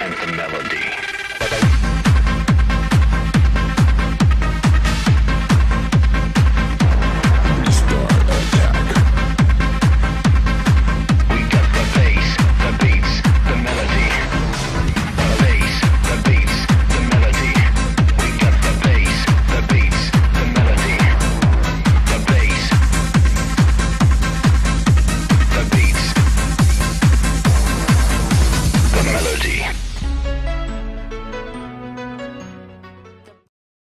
and the melody.